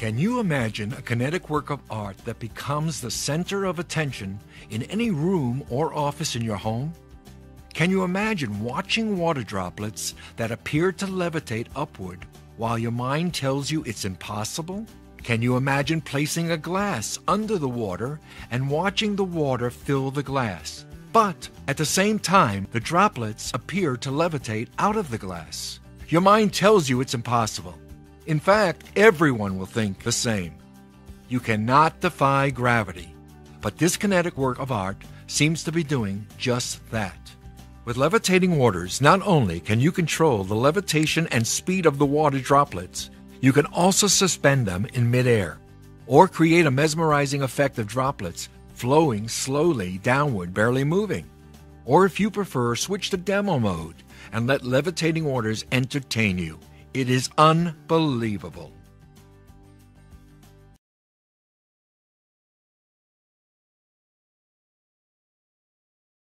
Can you imagine a kinetic work of art that becomes the center of attention in any room or office in your home? Can you imagine watching water droplets that appear to levitate upward while your mind tells you it's impossible? Can you imagine placing a glass under the water and watching the water fill the glass? But at the same time, the droplets appear to levitate out of the glass. Your mind tells you it's impossible. In fact, everyone will think the same. You cannot defy gravity, but this kinetic work of art seems to be doing just that. With levitating waters, not only can you control the levitation and speed of the water droplets, you can also suspend them in midair, or create a mesmerizing effect of droplets flowing slowly downward, barely moving. Or if you prefer, switch to demo mode and let levitating waters entertain you. It is unbelievable.